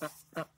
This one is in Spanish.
Mm-hmm.